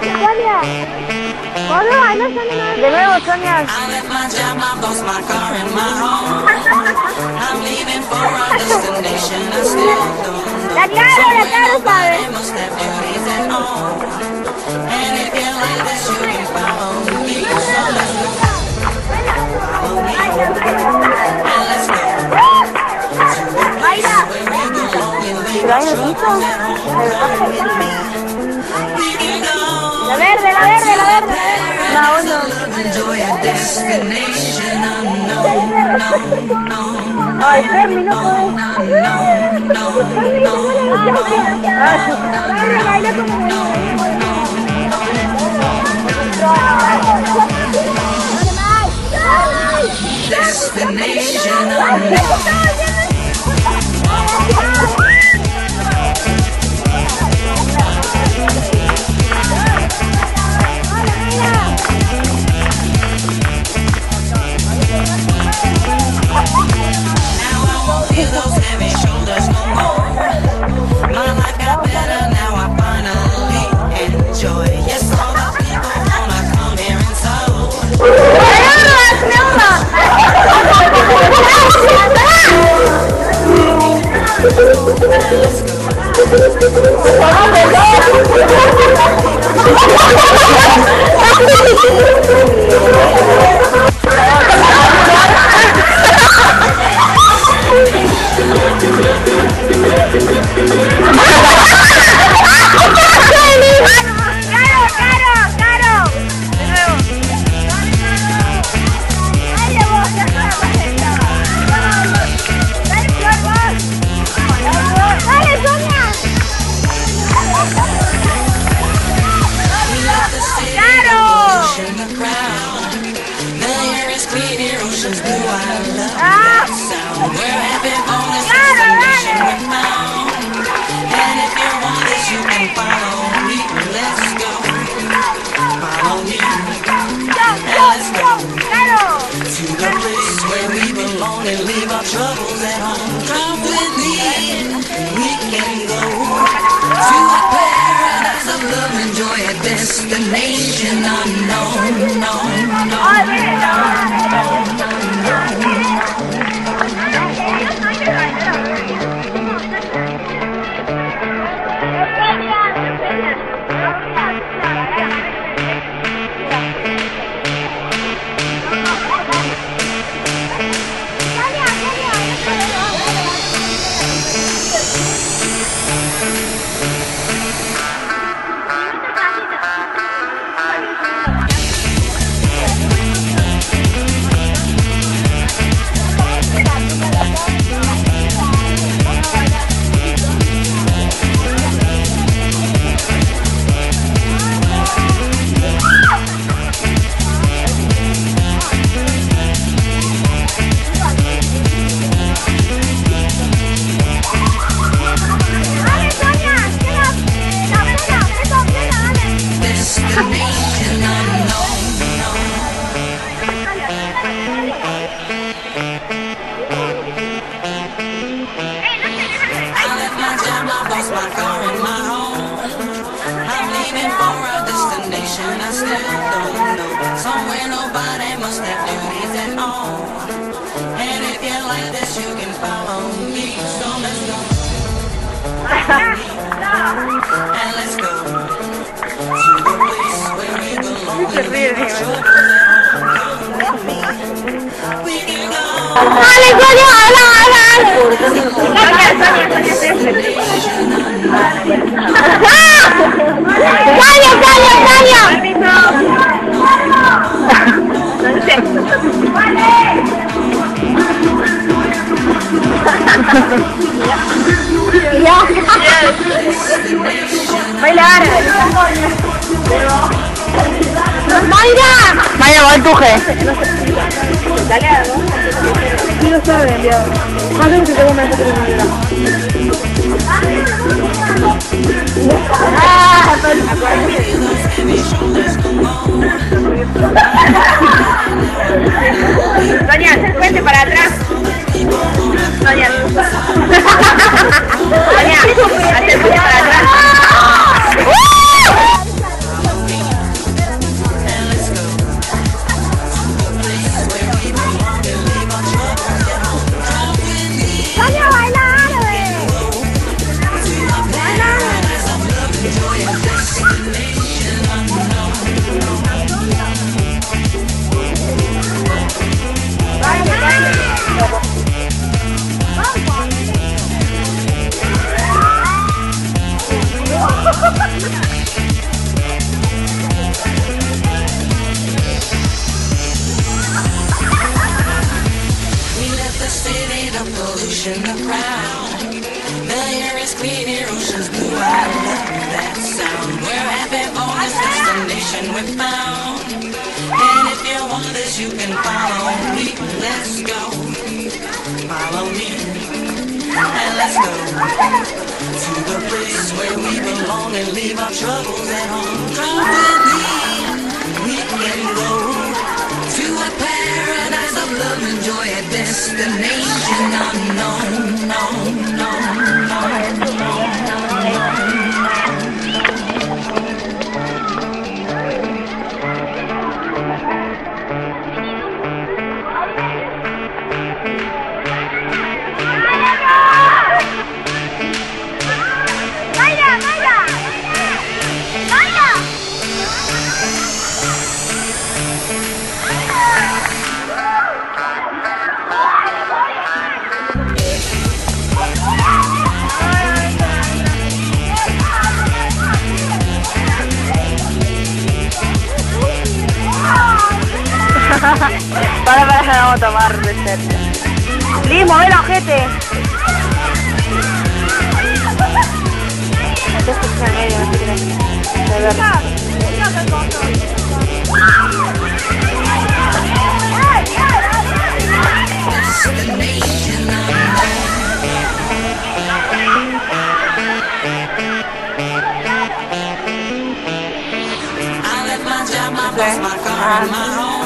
Sonia. Hola, ahí no Sonia. De nuevo, Sonia. La cara, la cara, destination unknown, Destination unknown. destination unknown. And if you like this, you can follow me. So let's go. and let's go we. We can go. Yeah. yeah. Bailar. ¡Mayra! Mayra, va empuje. Dale algo. No sabe, enviado. 谁说不不行 we found. And if you want this, you can follow me. Let's go. Follow me. And let's go to the place where we belong and leave our troubles at home. Come with me. We can go to a paradise of love and joy, a destination unknown. No, tomar de cerca. ¡Limo, ojete! I my place, my car, my home.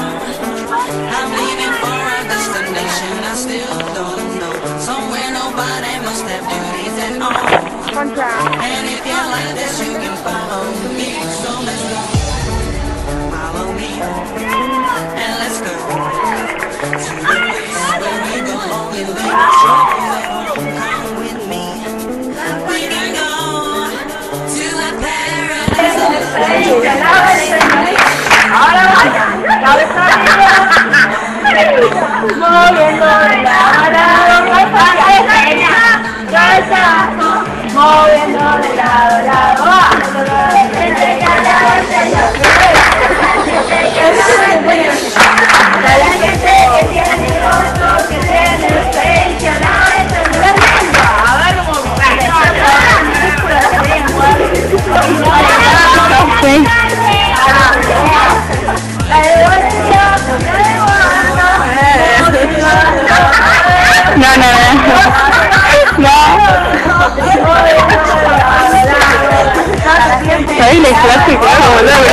I'm leaving. Destination I still don't know. Somewhere nobody must have duties at all. And if you like this, you can follow me. Moviendo de 美食的水平，我认为。